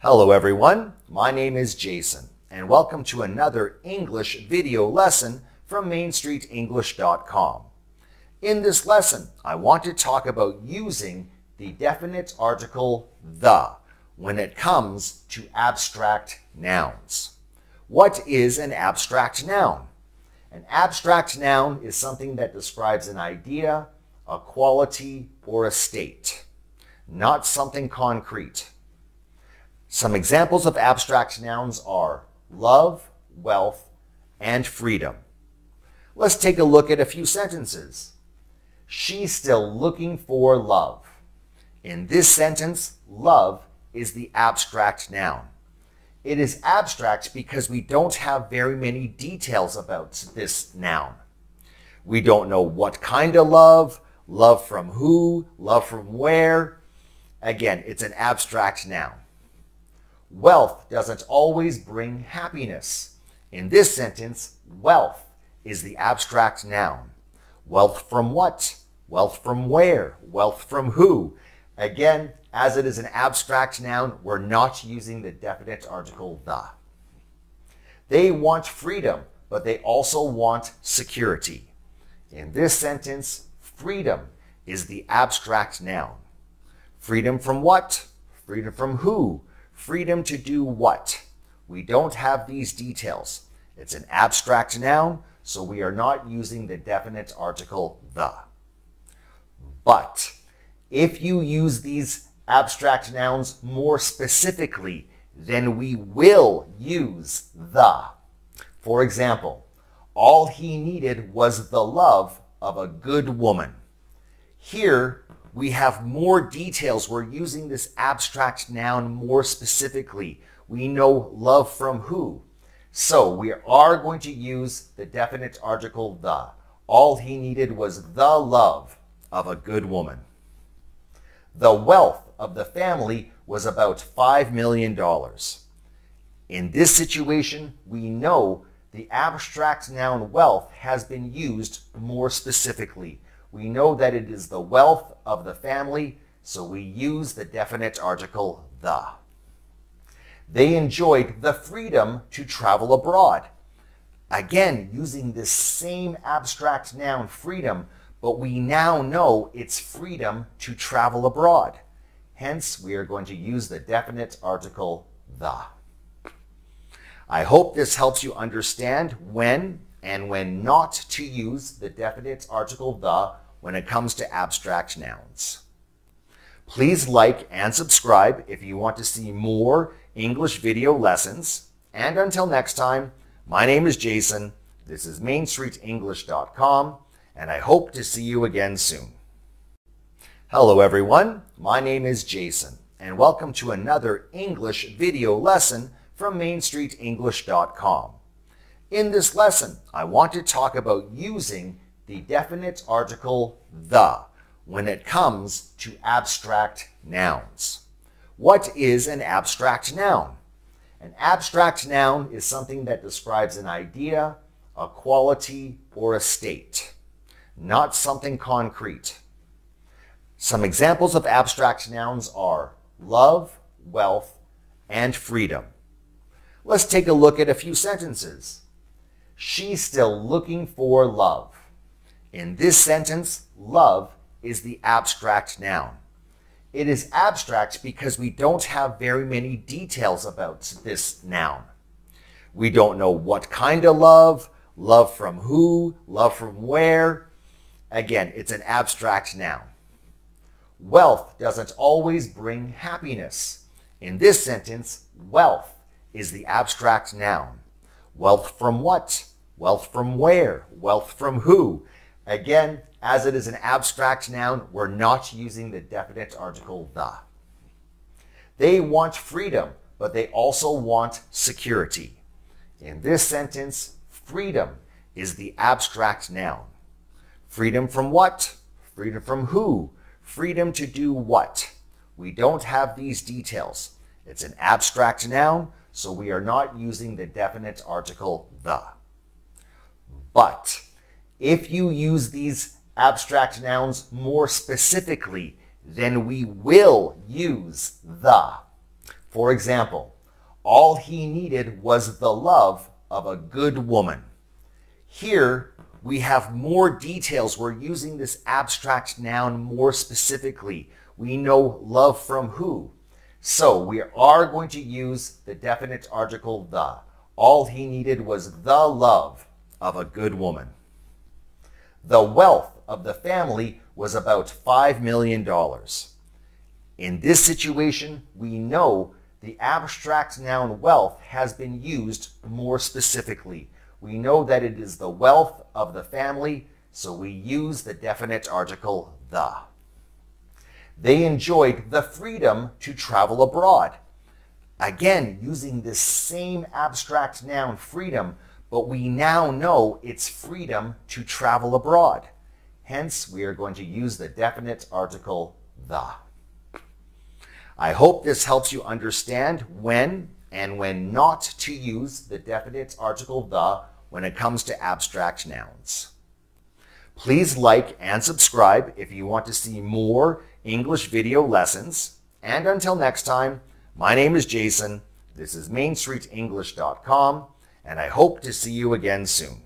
Hello everyone, my name is Jason and welcome to another English video lesson from MainStreetEnglish.com. In this lesson, I want to talk about using the definite article the when it comes to abstract nouns. What is an abstract noun? An abstract noun is something that describes an idea, a quality, or a state, not something concrete. Some examples of abstract nouns are love, wealth, and freedom. Let's take a look at a few sentences. She's still looking for love. In this sentence, love is the abstract noun. It is abstract because we don't have very many details about this noun. We don't know what kind of love, love from who, love from where. Again, it's an abstract noun. Wealth doesn't always bring happiness. In this sentence, wealth is the abstract noun. Wealth from what? Wealth from where? Wealth from who? Again, as it is an abstract noun, we're not using the definite article the. They want freedom, but they also want security. In this sentence, freedom is the abstract noun. Freedom from what? Freedom from who? Freedom to do what? We don't have these details. It's an abstract noun, so we are not using the definite article the. But if you use these abstract nouns more specifically, then we will use the. For example, all he needed was the love of a good woman. Here, we have more details. We're using this abstract noun more specifically. We know love from who. So we are going to use the definite article the. All he needed was the love of a good woman. The wealth of the family was about $5 million. In this situation, we know the abstract noun wealth has been used more specifically. We know that it is the wealth of the family, so we use the definite article the. They enjoyed the freedom to travel abroad. Again, using this same abstract noun freedom, but we now know it's freedom to travel abroad. Hence, we are going to use the definite article the. I hope this helps you understand when and when not to use the definite article the when it comes to abstract nouns. Please like and subscribe if you want to see more English video lessons. And until next time, my name is Jason. This is MainStreetEnglish.com, and I hope to see you again soon. Hello everyone, my name is Jason, and welcome to another English video lesson from MainStreetEnglish.com. In this lesson, I want to talk about using the definite article the when it comes to abstract nouns. What is an abstract noun? An abstract noun is something that describes an idea, a quality, or a state, not something concrete. Some examples of abstract nouns are love, wealth, and freedom. Let's take a look at a few sentences. She's still looking for love. In this sentence, love is the abstract noun. It is abstract because we don't have very many details about this noun. We don't know what kind of love, love from who, love from where. Again, it's an abstract noun. Wealth doesn't always bring happiness. In this sentence, wealth is the abstract noun. Wealth from what? Wealth from where? Wealth from who? Again, as it is an abstract noun, we're not using the definite article the. They want freedom, but they also want security. In this sentence, freedom is the abstract noun. Freedom from what? Freedom from who? Freedom to do what? We don't have these details. It's an abstract noun, so we are not using the definite article the. But if you use these abstract nouns more specifically, then we will use the. For example, all he needed was the love of a good woman. Here, we have more details. We're using this abstract noun more specifically. We know love from who. So we are going to use the definite article the. All he needed was the love of a good woman. The wealth of the family was about $5 million. In this situation, we know the abstract noun wealth has been used more specifically. We know that it is the wealth of the family, so we use the definite article the. They enjoyed the freedom to travel abroad. Again, using this same abstract noun freedom, but we now know it's freedom to travel abroad. Hence, we are going to use the definite article the. I hope this helps you understand when and when not to use the definite article the when it comes to abstract nouns. Please like and subscribe if you want to see more English video lessons. And until next time, my name is Jason. This is MainStreetEnglish.com, and I hope to see you again soon.